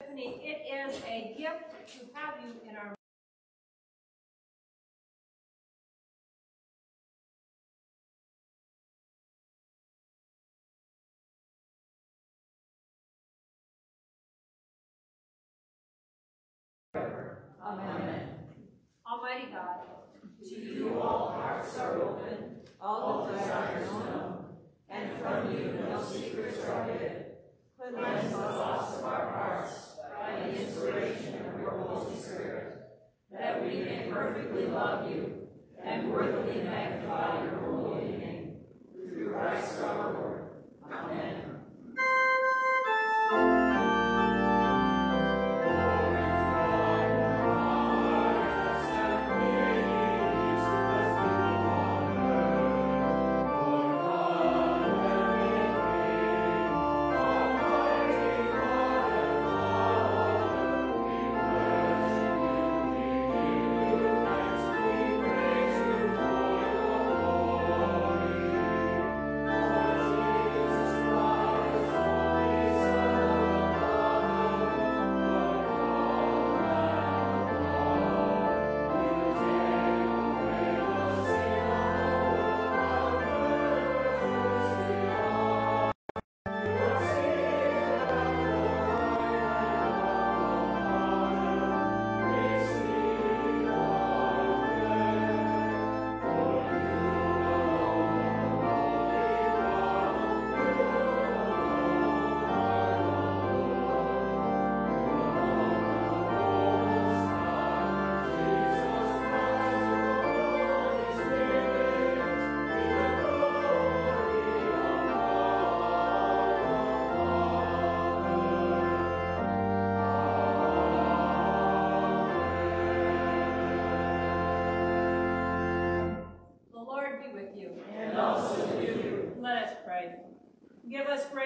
Tiffany, it is a gift to have you in our Amen. Almighty God. To you all hearts are open, all desires known, and from you no secrets are hid. Cleanse the thoughts of our hearts by the inspiration of your Holy Spirit, that we may perfectly love you and worthily magnify your holy name. Through Christ our Lord. Amen.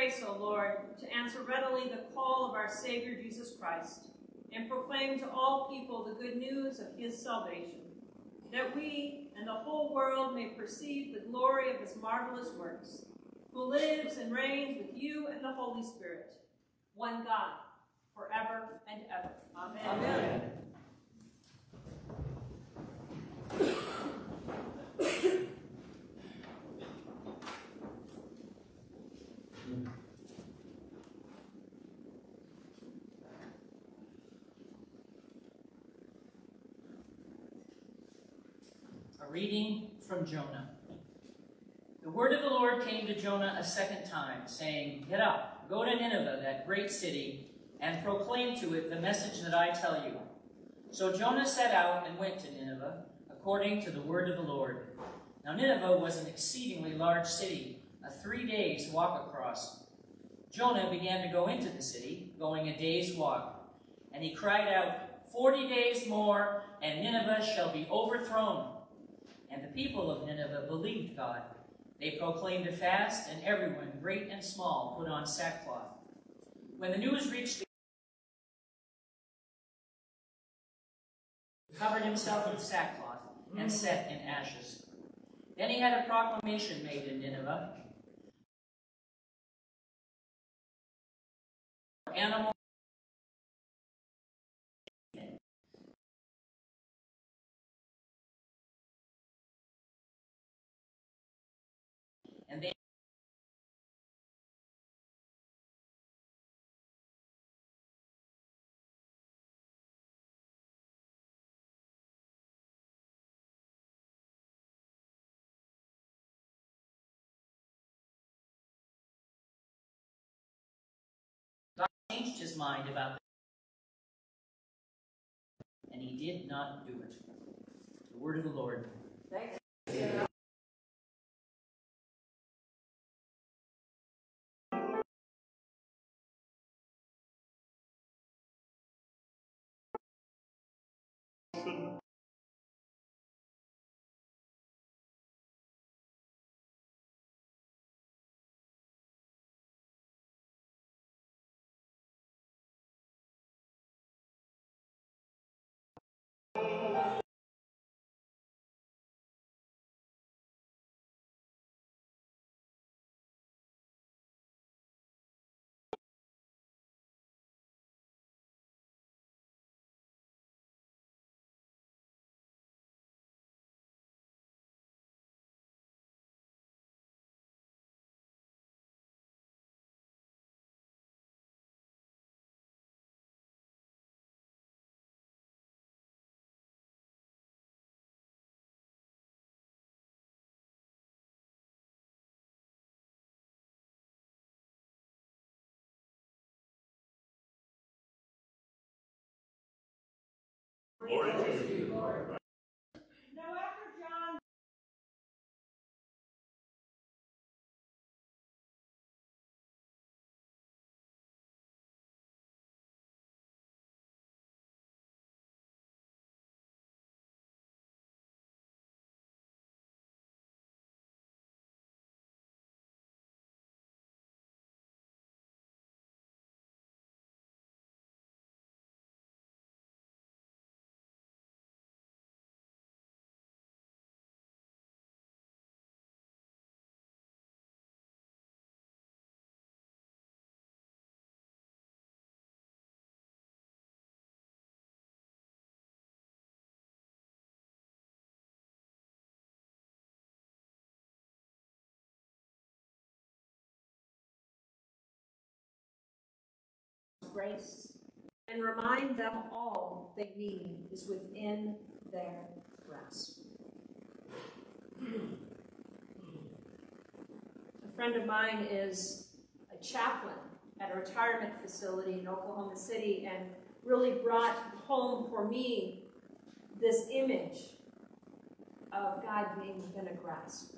Grace, O Lord, to answer readily the call of our Savior Jesus Christ, and proclaim to all people the good news of his salvation, that we and the whole world may perceive the glory of his marvelous works, who lives and reigns with you and the Holy Spirit, one God, forever and ever. Amen. Amen. Reading from Jonah. The word of the Lord came to Jonah a second time, saying, Get up, go to Nineveh, that great city, and proclaim to it the message that I tell you. So Jonah set out and went to Nineveh, according to the word of the Lord. Now Nineveh was an exceedingly large city, a three days walk across. Jonah began to go into the city, going a day's walk. And he cried out, Forty days more, and Nineveh shall be overthrown. And the people of Nineveh believed God. They proclaimed a fast, and everyone, great and small, put on sackcloth. When the news reached the covered himself with sackcloth and set in ashes. Then he had a proclamation made in Nineveh. And they God changed his mind about and he did not do it. The word of the Lord. Thanks. Glory to you, Lord. Grace and remind them all they need is within their grasp. A friend of mine is a chaplain at a retirement facility in Oklahoma City and really brought home for me this image of God being within a grasp.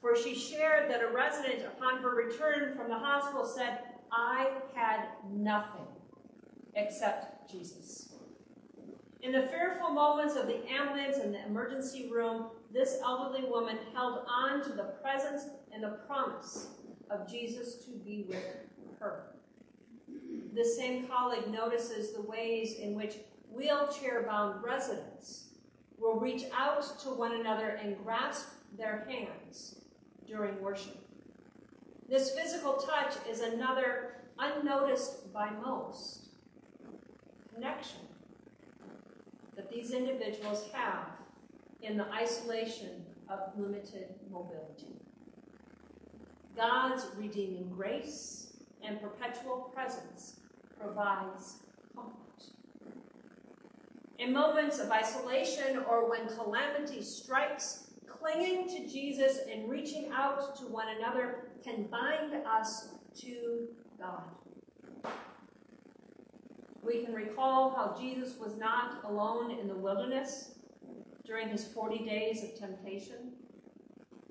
For she shared that a resident, upon her return from the hospital, said, I had nothing except Jesus. In the fearful moments of the ambulance and the emergency room, this elderly woman held on to the presence and the promise of Jesus to be with her. The same colleague notices the ways in which wheelchair bound residents will reach out to one another and grasp their hands during worship. This physical touch is another unnoticed by most connection that these individuals have in the isolation of limited mobility. God's redeeming grace and perpetual presence provides comfort. In moments of isolation or when calamity strikes, clinging to Jesus and reaching out to one another can bind us to God. We can recall how Jesus was not alone in the wilderness during his 40 days of temptation.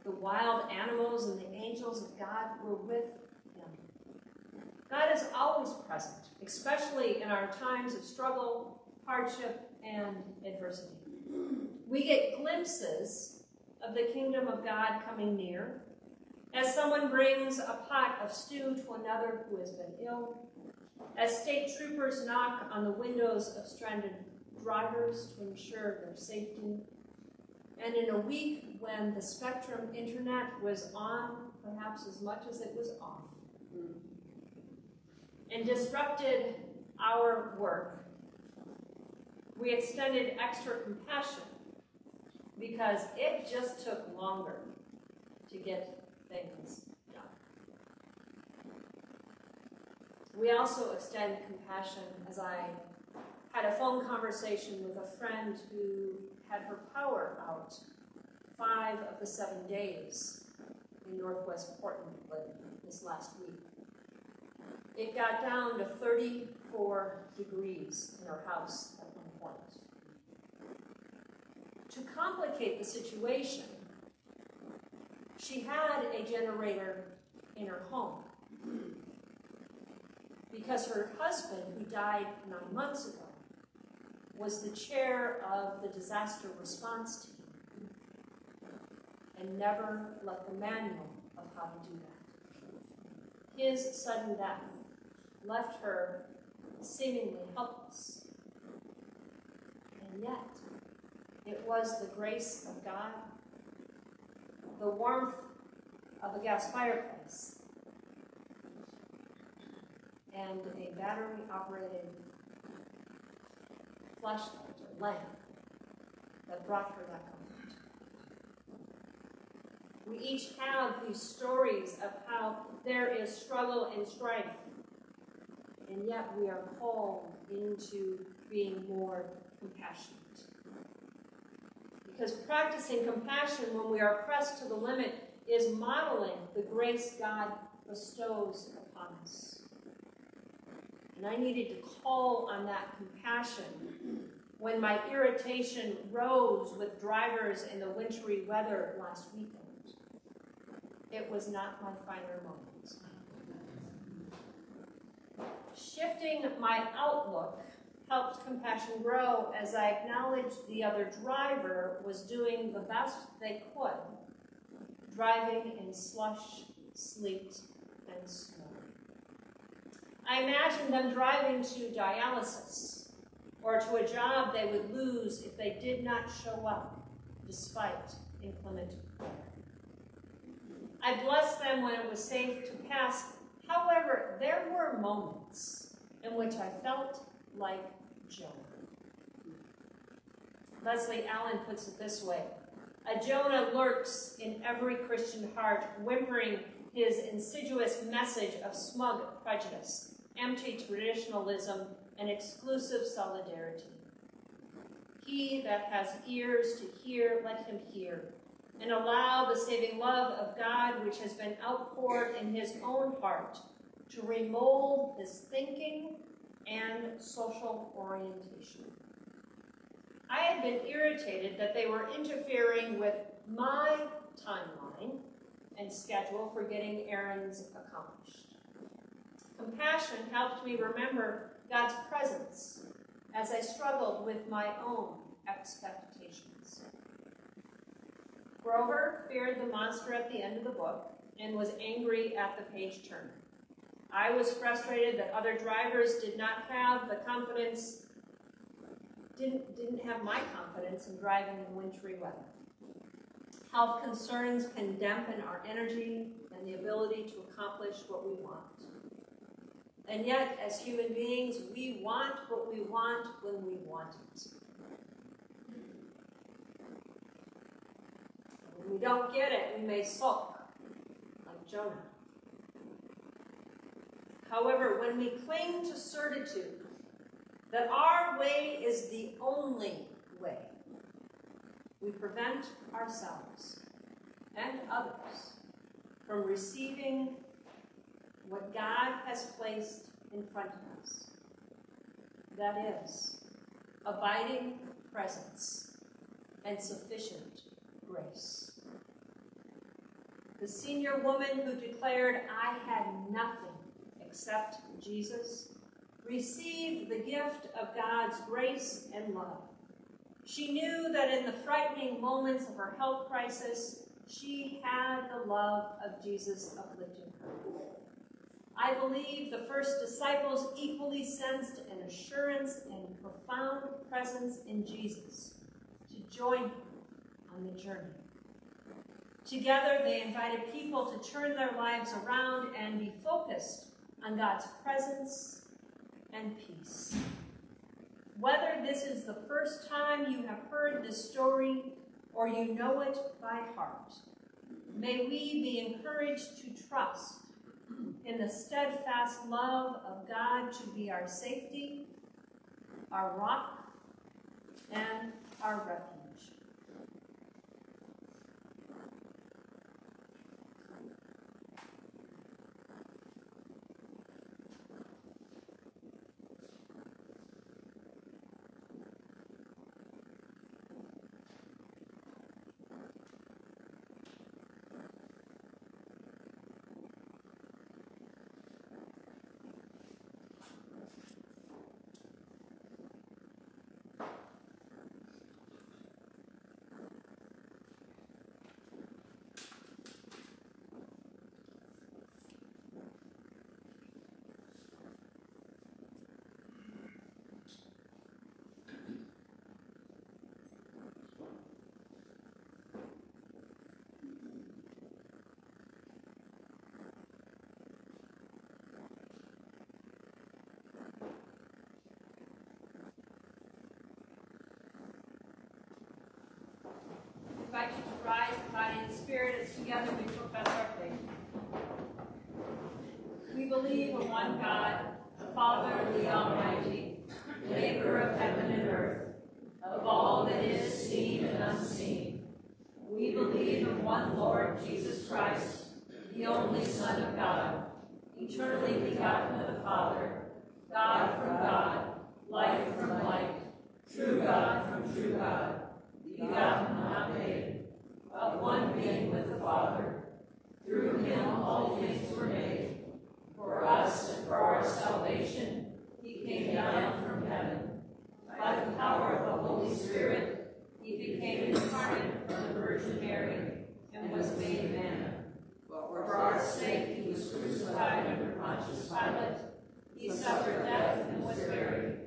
The wild animals and the angels of God were with him. God is always present, especially in our times of struggle, hardship, and adversity. We get glimpses of the kingdom of God coming near as someone brings a pot of stew to another who has been ill, as state troopers knock on the windows of stranded drivers to ensure their safety, and in a week when the Spectrum internet was on perhaps as much as it was off, and disrupted our work, we extended extra compassion because it just took longer to get things done. We also extend compassion as I had a phone conversation with a friend who had her power out five of the seven days in northwest Portland this last week. It got down to 34 degrees in her house at one point. To complicate the situation, she had a generator in her home because her husband, who died nine months ago, was the chair of the disaster response team and never let the manual of how to do that. His sudden death left her seemingly helpless. And yet, it was the grace of God, the warmth of a gas fireplace, and a battery operated flashlight or lamp that brought her that comfort. We each have these stories of how there is struggle and strife, and yet we are called into being more compassionate. Because practicing compassion when we are pressed to the limit is modeling the grace God bestows upon us. And I needed to call on that compassion when my irritation rose with drivers in the wintry weather last weekend. It was not my finer moment. Shifting my outlook helped compassion grow as I acknowledged the other driver was doing the best they could, driving in slush, sleet, and snow. I imagined them driving to dialysis or to a job they would lose if they did not show up despite inclement weather. I blessed them when it was safe to pass. However, there were moments in which I felt like Jonah. Leslie Allen puts it this way A Jonah lurks in every Christian heart, whimpering his insidious message of smug prejudice, empty traditionalism, and exclusive solidarity. He that has ears to hear, let him hear, and allow the saving love of God, which has been outpoured in his own heart, to remold his thinking and social orientation. I had been irritated that they were interfering with my timeline and schedule for getting errands accomplished. Compassion helped me remember God's presence as I struggled with my own expectations. Grover feared the monster at the end of the book and was angry at the page turn. I was frustrated that other drivers did not have the confidence, didn't, didn't have my confidence in driving in wintry weather. Health concerns can dampen our energy and the ability to accomplish what we want. And yet, as human beings, we want what we want when we want it. When we don't get it, we may sulk, like Jonah. However, when we cling to certitude that our way is the only way, we prevent ourselves and others from receiving what God has placed in front of us. That is, abiding presence and sufficient grace. The senior woman who declared, I had nothing except Jesus received the gift of God's grace and love. She knew that in the frightening moments of her health crisis, she had the love of Jesus uplifting her. I believe the first disciples equally sensed an assurance and profound presence in Jesus to join him on the journey. Together, they invited people to turn their lives around and be focused on God's presence and peace. Whether this is the first time you have heard this story or you know it by heart, may we be encouraged to trust in the steadfast love of God to be our safety, our rock, and our refuge. invite you to rise in body and spirit as together we profess our faith. We believe in one God, the Father, the Almighty, maker of heaven and earth, of all that is seen and unseen. We believe in one Lord Jesus Christ, the only Son of God, eternally begotten of the Father, God from God, light from light, true God from true God, begotten, not made, of one being with the Father. Through him all things were made. For us and for our salvation, he came down from heaven. By the power of the Holy Spirit, he became incarnate from the Virgin Mary and was made man. For our sake, he was crucified under Pontius Pilate. He suffered death and was buried.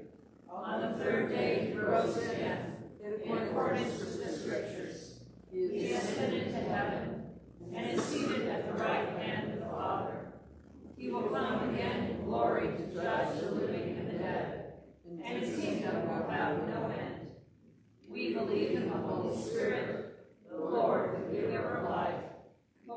On the third day, he rose again, in accordance with the Scriptures. He ascended to heaven and is seated at the right hand of the Father. He will come again in glory to judge the living and the dead, and his kingdom will have no end. We believe in the Holy Spirit, the Lord, the giver of life,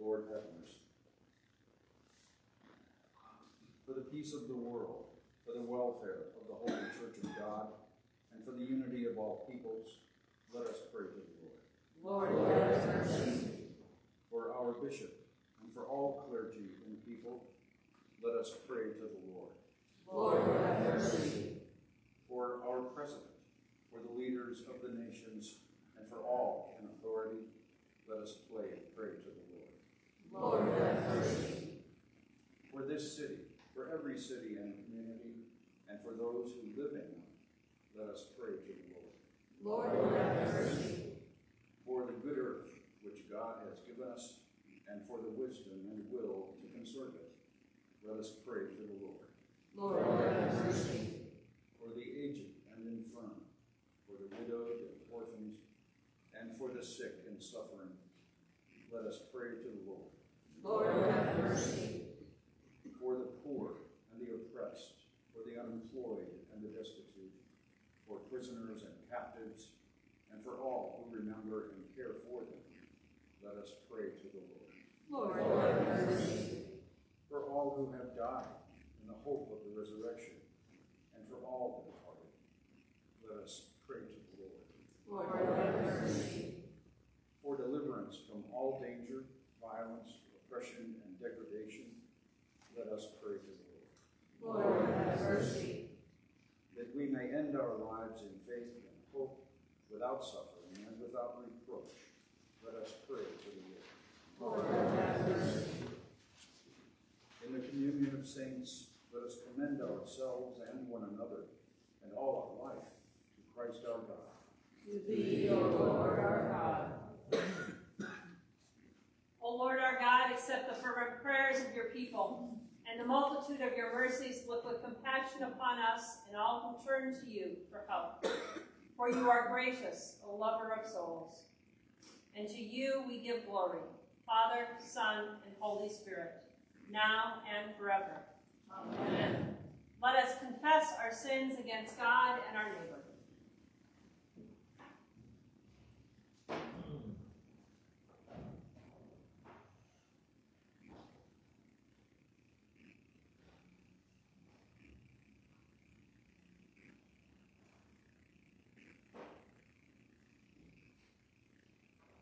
Lord, have mercy. For the peace of the world, for the welfare of the Holy Church of God, and for the unity of all peoples, let us pray to the Lord. Lord, have mercy. For our bishop, and for all clergy and people, let us pray to the Lord. Lord, have mercy. for our president, for the leaders of the nations, and for all in authority, let us pray, pray to the Lord. Lord, have mercy. For this city, for every city and community, and for those who live in them, let us pray to the Lord. Lord, have mercy. For the good earth which God has given us, and for the wisdom and will to conserve it, let us pray to the Lord. Lord, have mercy. for the aged and infirm, for the widowed and orphans, and for the sick and suffering. Let us pray to the Lord. Lord, have mercy. For the poor and the oppressed, for the unemployed and the destitute, for prisoners and captives, and for all who remember and care for them. Let us pray to the Lord. Lord, have mercy. For all who have died in the hope of the resurrection, and for all the departed, let us pray to the Lord. Lord, have mercy. for deliverance from all danger, violence, oppression, and degradation, let us pray to the Lord. Lord, have mercy. That we may end our lives in faith and hope, without suffering and without reproach, let us pray to the Lord. Lord, have mercy. In the communion of saints, let us commend ourselves and one another and all our life to Christ our God. To thee, O Lord, our God. Lord our God, accept the fervent prayers of your people, and the multitude of your mercies look with compassion upon us and all who turn to you for help. For you are gracious, a lover of souls. And to you we give glory, Father, Son, and Holy Spirit, now and forever. Amen. Let us confess our sins against God and our neighbor.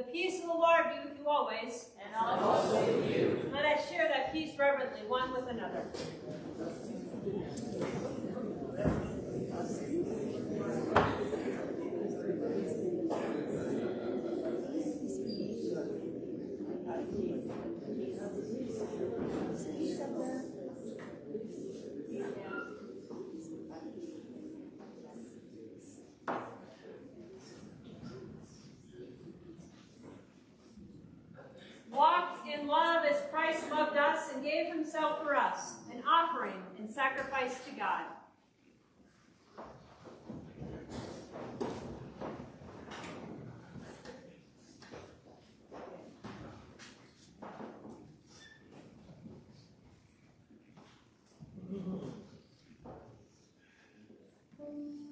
The peace of the Lord be with you always. And also with you. Let us share that peace reverently one with another. Walked in love as Christ loved us gave himself for us, an offering and sacrifice to God. Angels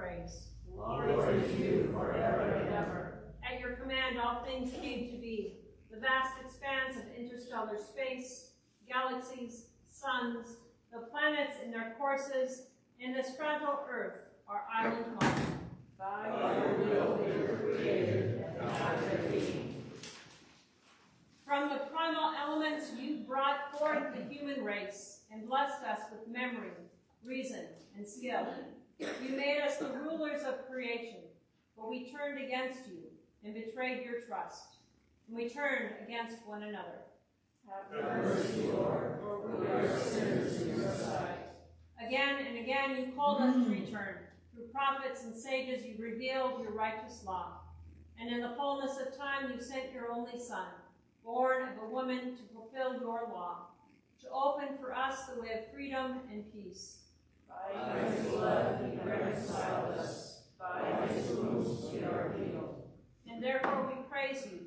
praise. Glory to you forever and ever. At your command, all things came to be. The vast expanse of interstellar space, galaxies, suns, the planets in their courses, and this fragile earth, our island home. By your will they were created and not their being. From the primal elements, you brought forth the human race and blessed us with memory, reason, and skill. You made us the rulers of creation, but we turned against you and betrayed your trust. And we turned against one another. Have mercy, Lord, for we are sinners in your sight. Again and again you called us to return. Through prophets and sages you revealed your righteous law. And in the fullness of time you sent your only Son, born of a woman to fulfill your law, to open for us the way of freedom and peace. By his blood he reconciled us. By his wounds we are healed. And therefore we praise you,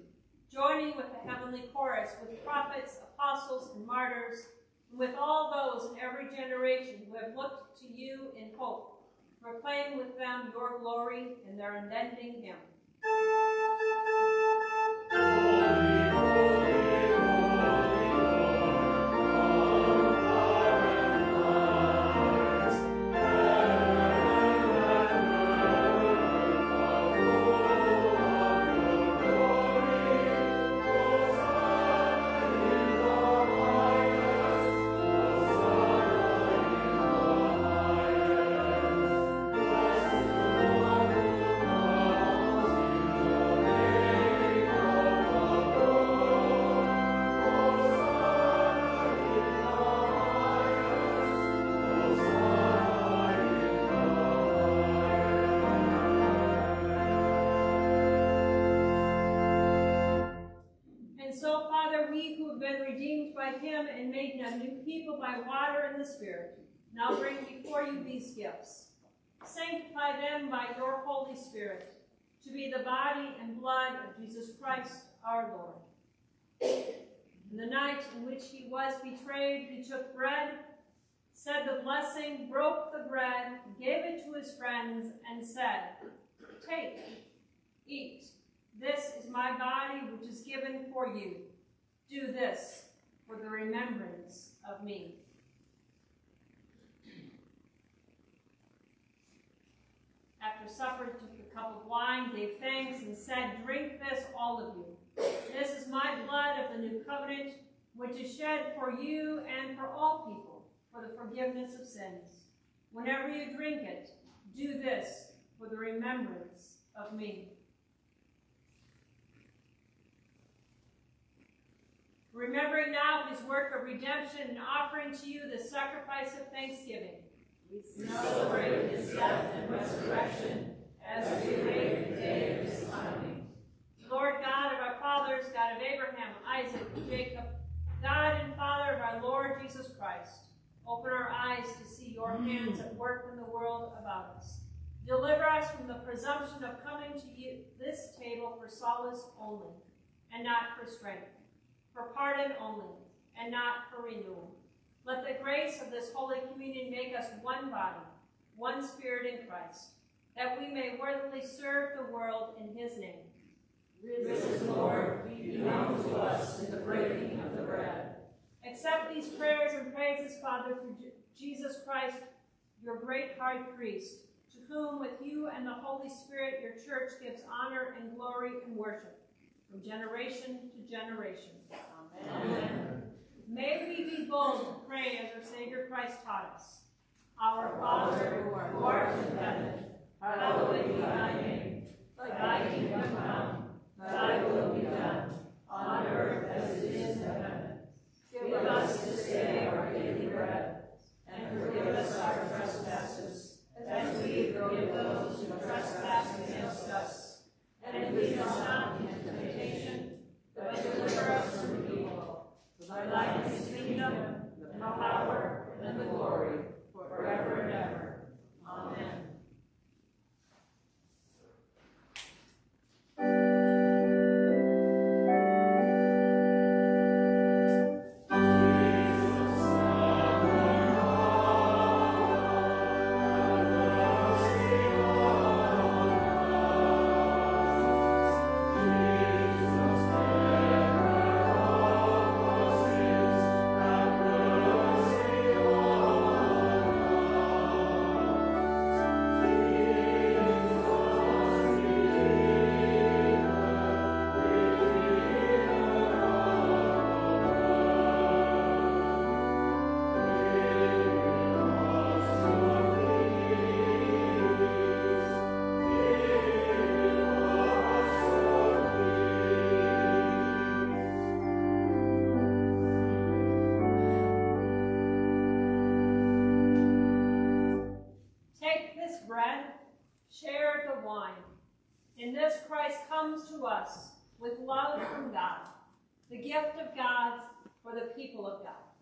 joining with the heavenly chorus, with prophets, apostles, and martyrs, and with all those in every generation who have looked to you in hope, proclaim with them your glory in their unending hymn. By him and made a new people by water and the Spirit, now bring before you these gifts. Sanctify them by your Holy Spirit, to be the body and blood of Jesus Christ our Lord. In the night in which he was betrayed, he took bread, said the blessing, broke the bread, gave it to his friends, and said, Take, eat. This is my body, which is given for you. Do this for the remembrance of me. After supper, he took a cup of wine, gave thanks, and said, Drink this, all of you. This is my blood of the new covenant, which is shed for you and for all people for the forgiveness of sins. Whenever you drink it, do this for the remembrance of me. Remembering now his work of redemption and offering to you the sacrifice of thanksgiving. We celebrate his death and resurrection as we await the day of his coming. Lord God of our fathers, God of Abraham, Isaac, and Jacob, God and Father of our Lord Jesus Christ, open our eyes to see your mm. hands at work in the world about us. Deliver us from the presumption of coming to you this table for solace only, and not for strength, for pardon only, and not for renewal. Let the grace of this Holy Communion make us one body, one spirit in Christ, that we may worthily serve the world in his name. Risen Lord, be known to us in the breaking of the bread. Accept these prayers and praises, Father, through Jesus Christ, your great high priest, to whom with you and the Holy Spirit your church gives honor and glory and worship from generation to generation. Amen. May we be bold to pray as our Savior Christ taught us. Our Father, Father, who art in heaven, hallowed be thy name. Thy kingdom come, thy will be done, on earth God, the gift of God for the people of God.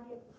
target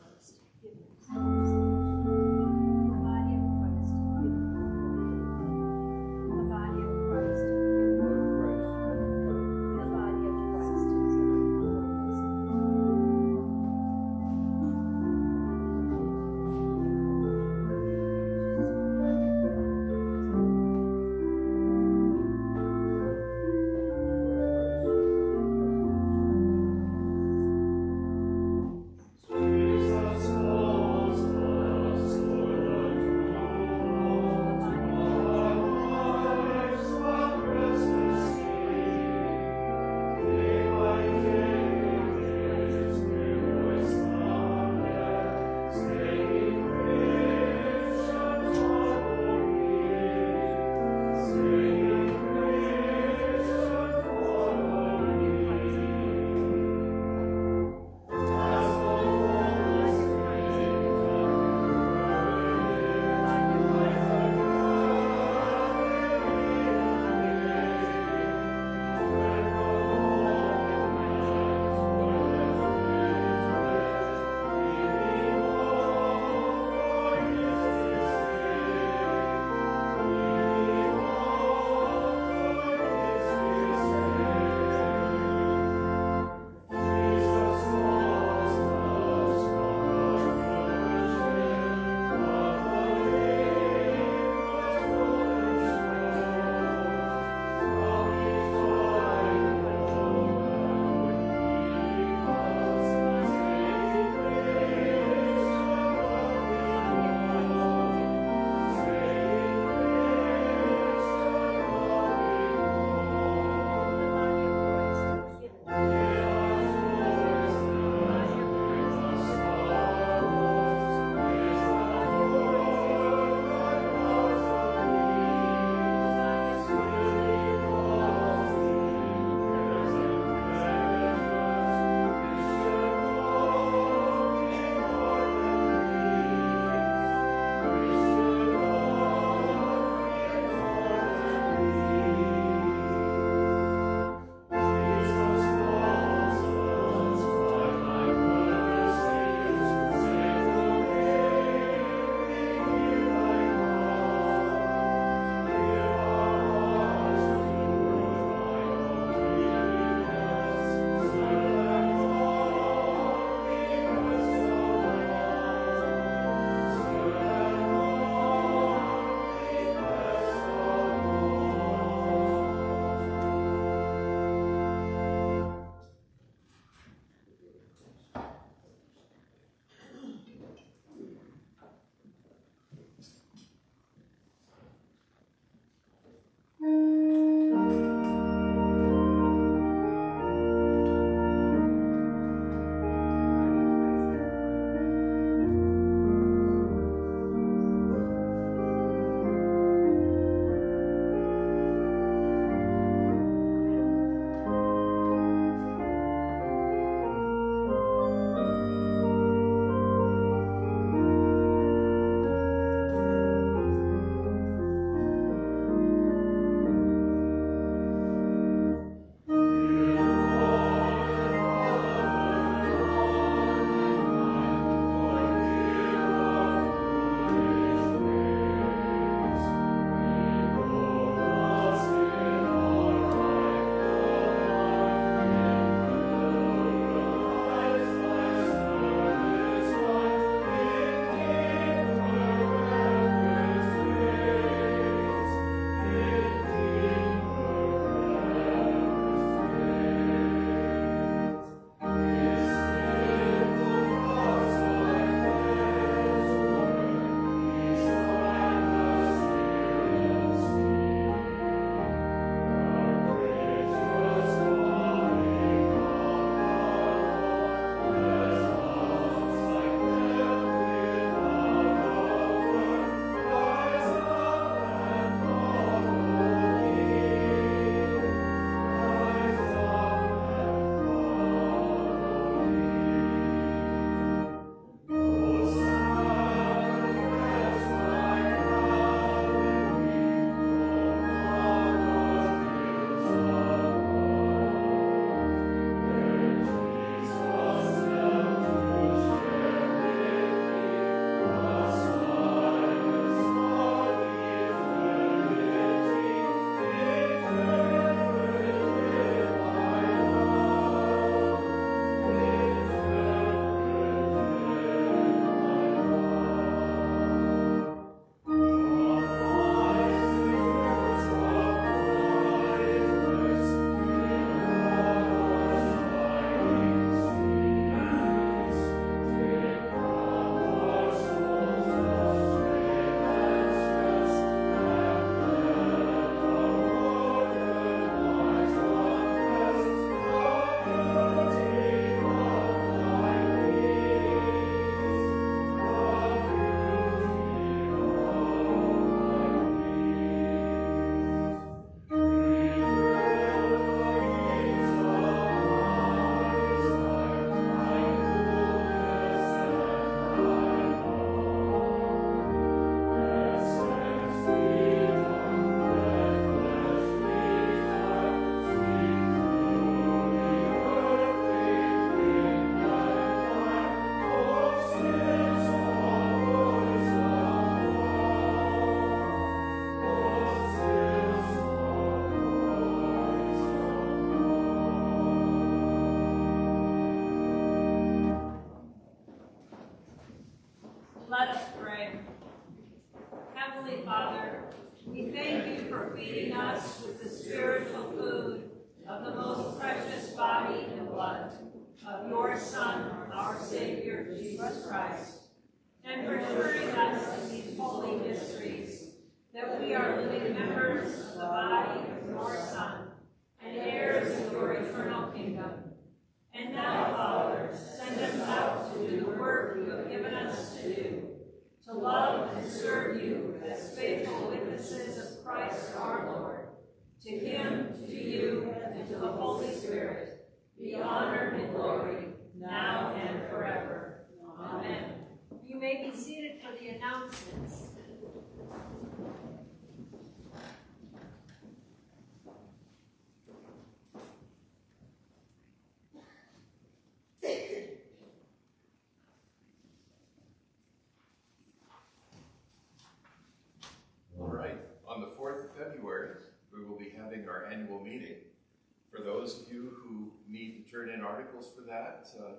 articles for that, uh,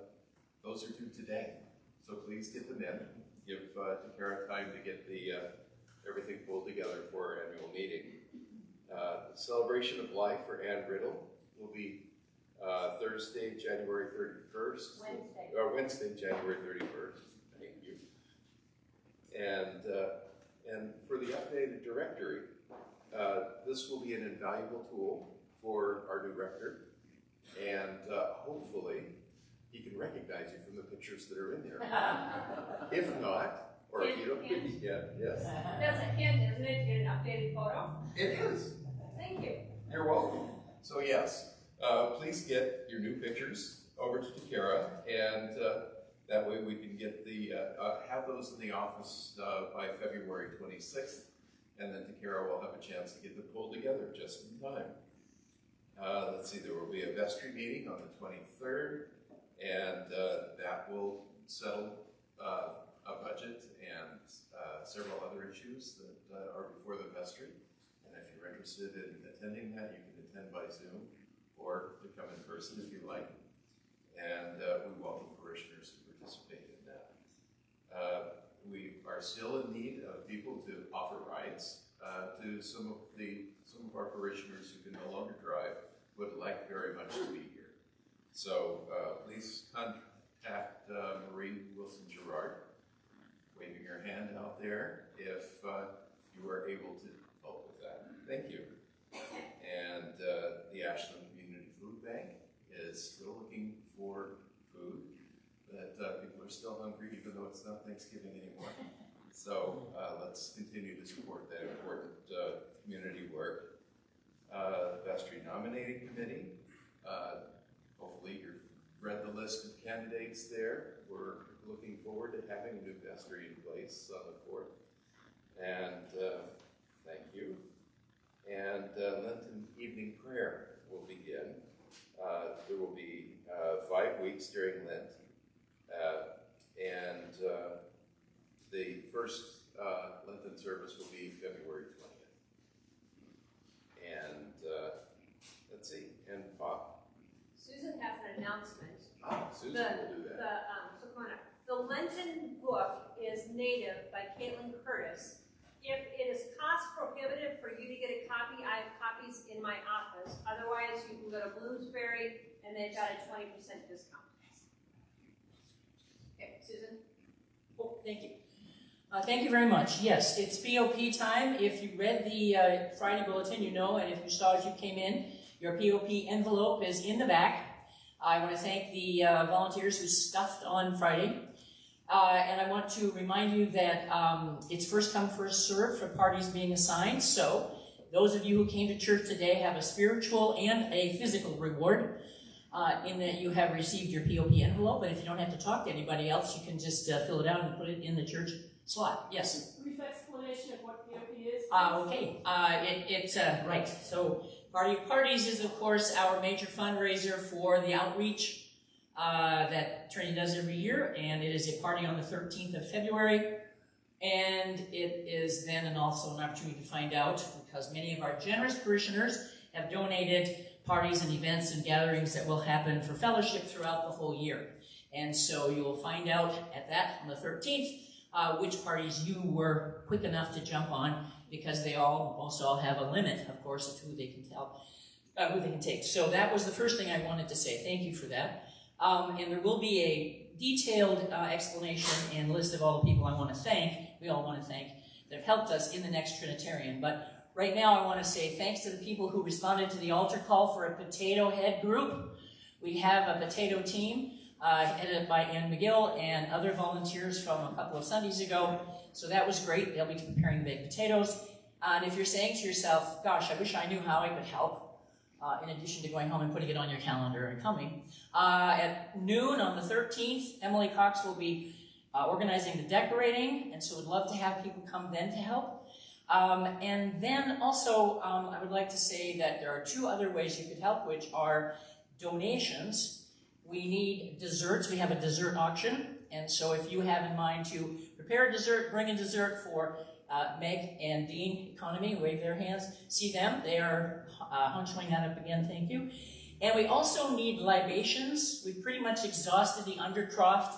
those are due today. So please get them in. Give uh, Takara time to get the uh, everything pulled together for our annual meeting. Uh, celebration of life for Anne Riddle will be uh, Thursday, January 31st. Wednesday. Or Wednesday, January 31st. Thank you. And uh, and for the updated directory, uh, this will be an invaluable tool for our new rector. And uh, hopefully, he can recognize you from the pictures that are in there. If not, or if you don't get Hint, yet, yes. That's a hint, isn't it? Get an updated photo. It is. Thank you. You're welcome. So yes, uh, please get your new pictures over to Takara, and uh, that way we can get the uh, uh, have those in the office uh, by February 26th, and then Takara will have a chance to get them pulled together just in time. Uh, let's see, there will be a vestry meeting on the 23rd, and uh, that will settle uh, a budget and uh, several other issues that uh, are before the vestry. And if you're interested in attending that, you can attend by Zoom or to come in person if you like. And uh, we welcome parishioners to participate in that. We are still in need of people to offer rides to some of the some of our parishioners who can no longer drive would like very much to be here. So uh, please contact uh, Marie Wilson Gerard, waving her hand out there if uh, you are able to help with that. Thank you. And uh, the Ashland Community Food Bank is still looking for food. That uh, people are still hungry, even though it's not Thanksgiving anymore. So uh, let's continue to support that important community work. Uh, vestry nominating committee. Uh, hopefully you've read the list of candidates there. We're looking forward to having a new vestry in place on the fourth. And uh, thank you. And uh, Lenten evening prayer will begin. Uh, there will be uh, five weeks during Lent. Uh, and the first Lenten service will be February 20th. And uh, let's see, and Bob. Susan has an announcement. Ah, Susan The, will do the, um, so come on up. The Lenten book is Native by Kaitlin Curtice. If it is cost prohibitive for you to get a copy, I have copies in my office. Otherwise, you can go to Bloomsbury and they've got a twenty percent discount. Okay, Susan? Oh, thank you. Uh, thank you very much. Yes, it's POP time. If you read the uh, Friday bulletin, you know, and if you saw as you came in, your POP envelope is in the back. I want to thank the uh, volunteers who stuffed on Friday. Uh, and I want to remind you that um, it's first come, first served for parties being assigned. So those of you who came to church today have a spiritual and a physical reward uh, in that you have received your POP envelope. But if you don't have to talk to anybody else, you can just uh, fill it out and put it in the church slot. Yes. Brief explanation of what POP is. Uh, okay. Uh, it, it's uh, right. So Party of Parties is, of course, our major fundraiser for the outreach uh, that Trinity does every year, and it is a party on the 13th of February. And it is then and also an opportunity to find out, because many of our generous parishioners have donated parties and events and gatherings that will happen for fellowship throughout the whole year. And so you will find out at that on the 13th uh, which parties you were quick enough to jump on because they all, most all have a limit, of course, of who they can tell uh, who they can take. So that was the first thing I wanted to say. Thank you for that. Um, and there will be a detailed uh, explanation and list of all the people I want to thank, we all want to thank, that have helped us in the next Trinitarian. But right now I want to say thanks to the people who responded to the altar call for a potato head group. We have a potato team uh, headed by Ann McGill and other volunteers from a couple of Sundays ago. So that was great. They'll be preparing baked potatoes. Uh, and if you're saying to yourself, gosh, I wish I knew how I could help, uh, in addition to going home and putting it on your calendar and coming. Uh, at noon on the 13th, Emily Cox will be uh, organizing the decorating, and so we'd love to have people come then to help. Um, and then also, um, I would like to say that there are two other ways you could help, which are donations. We need desserts. We have a dessert auction, and so if you have in mind to prepare a dessert, bring a dessert for uh, Meg and Dean Economy, wave their hands. See them, they are uh, hunching that up again, thank you. And we also need libations. We pretty much exhausted the undercroft.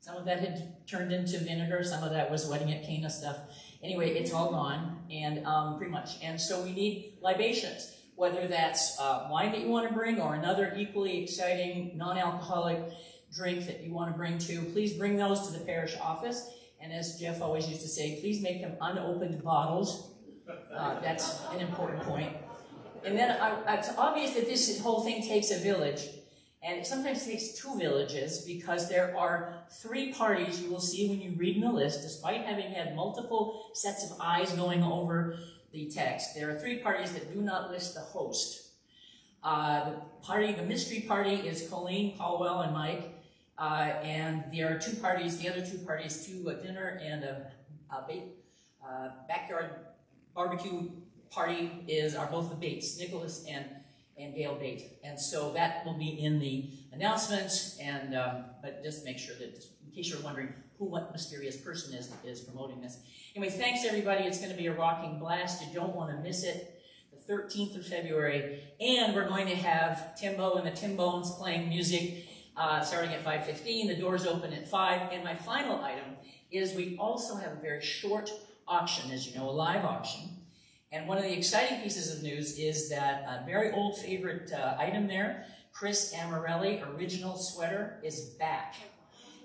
Some of that had turned into vinegar, some of that was wedding at Cana stuff. Anyway, it's all gone, and um, pretty much. And so we need libations, whether that's uh, wine that you want to bring or another equally exciting non-alcoholic drink that you want to bring to. Please bring those to the parish office. And as Jeff always used to say, please make them unopened bottles. Uh, that's an important point. And then it's obvious that this whole thing takes a village, and it sometimes takes two villages because there are three parties you will see when you read in the list, despite having had multiple sets of eyes going over the text. There are three parties that do not list the host. Uh, the party, the mystery party is Colleen, Caldwell, and Mike. Uh, and there are two parties, the other two parties, two a dinner and a, a uh, backyard barbecue party is are both the Bates, Nicholas and and Gail Bate. And so that will be in the announcements. And um, but just make sure that, in case you're wondering who what mysterious person is is promoting this. Anyway, thanks everybody. It's going to be a rocking blast. You don't want to miss it. The 13th of February, and we're going to have Timbo and the Timbones playing music uh, starting at 5.15. The doors open at 5. And my final item is we also have a very short auction, as you know, a live auction. And one of the exciting pieces of news is that a very old favorite uh, item there, Chris Amarelli original sweater, is back.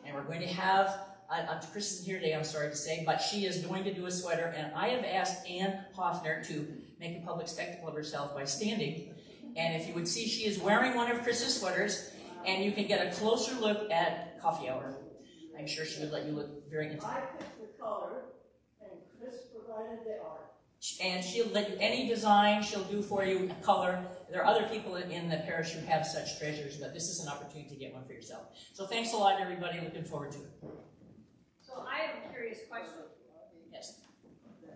And we're going to have, uh, uh, Chris isn't here today, I'm sorry to say, but she is going to do a sweater. And I have asked Ann Hoffner to make a public spectacle of herself by standing. And if you would see, she is wearing one of Chris's sweaters and you can get a closer look at coffee hour. I'm sure she would let you look very intimate. I picked the color, and Chris provided the art. And she'll let you, any design she'll do for you, color. There are other people in the parish who have such treasures, but this is an opportunity to get one for yourself. So thanks a lot, everybody. Looking forward to it. So I have a curious question. Yes.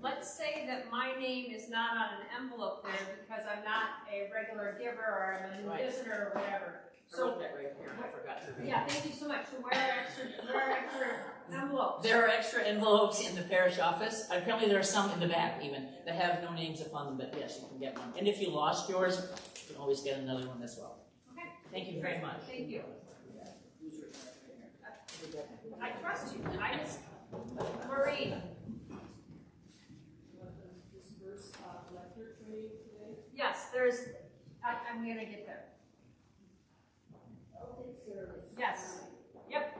Let's say that my name is not on an envelope there because I'm not a regular giver or I'm a new Right. visitor or whatever. I So, wrote that right here. I forgot to read. yeah, thank you so much. So where are extra, where are extra envelopes? There are extra envelopes in the parish office. Apparently, there are some in the back even that have no names upon them, but yes, you can get one. And if you lost yours, you can always get another one as well. Okay, Thank you very much. thank you. I trust you. I just, Marie, yes, there's, I, I'm gonna get there. Yes. Yep.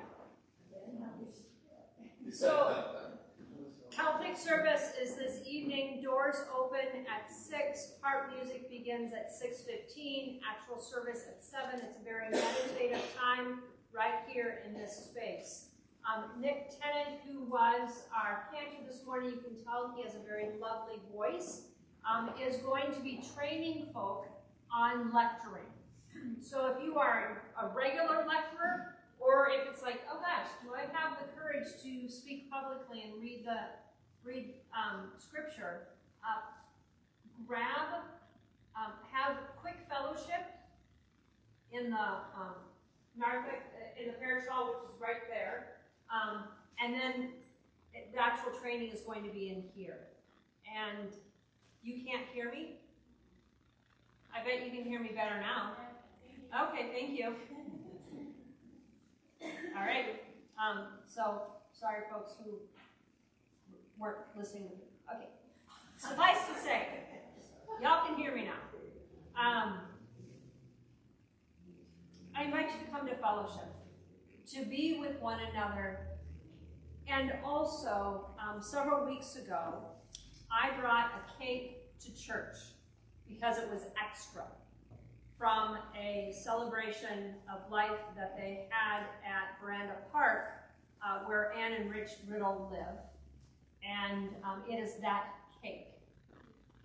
So, Celtic service is this evening, doors open at six, harp music begins at six fifteen, actual service at seven, it's a very meditative time right here in this space. Um, Nick Tennant, who was our cantor this morning, you can tell he has a very lovely voice, um, is going to be training folk on lecturing. So if you are a regular lecturer, or if it's like, oh gosh, do I have the courage to speak publicly and read the read um, scripture? Uh, grab, um, have quick fellowship in the um, Narthex, in the parish hall, which is right there, um, and then the actual training is going to be in here. And you can't hear me? I bet you can hear me better now. Okay, thank you. All right, um, so, sorry folks who weren't listening. Okay, suffice to say, y'all can hear me now. Um, I invite you to come to fellowship, to be with one another. And also, um, several weeks ago, I brought a cake to church because it was extra from a celebration of life that they had at Veranda Park, uh, where Ann and Rich Riddle live. And um, it is that cake.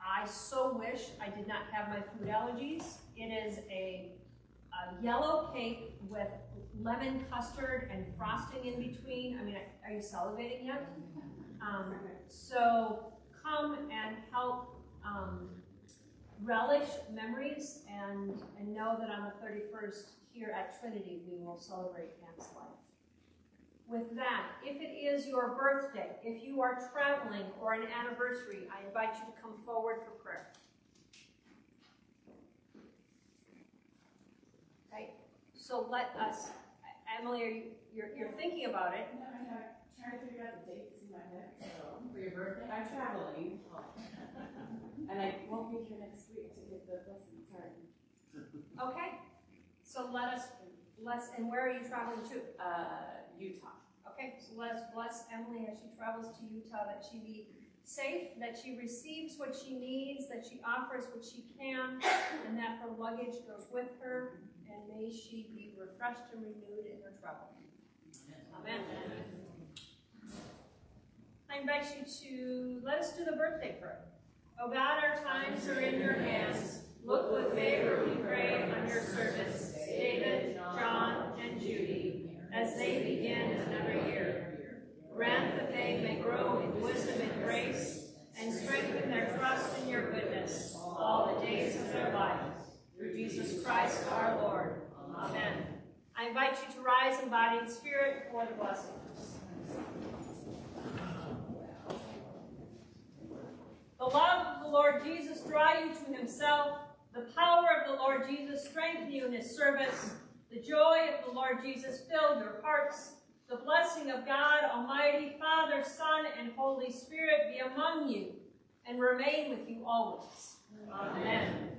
I so wish I did not have my food allergies. It is a, a yellow cake with lemon custard and frosting in between. I mean, are you salivating yet? Um, so come and help um, relish memories and, and know that on the 31st here at Trinity we will celebrate Ann's life. With that, if it is your birthday, if you are traveling or an anniversary, I invite you to come forward for prayer. Okay, so let us, Emily, are you, you're, you're thinking about it. No, I'm trying to figure out the dates in my head, so. For your birthday? I'm traveling. And I won't be here next week to get the blessing card. Okay, so let us, bless, and where are you traveling to? Uh, Utah. Okay, so let us bless Emily as she travels to Utah, that she be safe, that she receives what she needs, that she offers what she can, and that her luggage goes with her, and may she be refreshed and renewed in her travel. Amen. I invite you to, let us do the birthday prayer. O God, our times are in your hands. Look with favor, we pray, on your servants, David, John, and Judy, as they begin another year. Grant that they may grow in wisdom and grace, and strengthen their trust in your goodness all the days of their life. Through Jesus Christ our Lord. Amen. I invite you to rise in body and spirit for the blessings. The love of the Lord Jesus draw you to himself. The power of the Lord Jesus strengthen you in his service. The joy of the Lord Jesus fill your hearts. The blessing of God, Almighty Father, Son, and Holy Spirit be among you and remain with you always. Amen.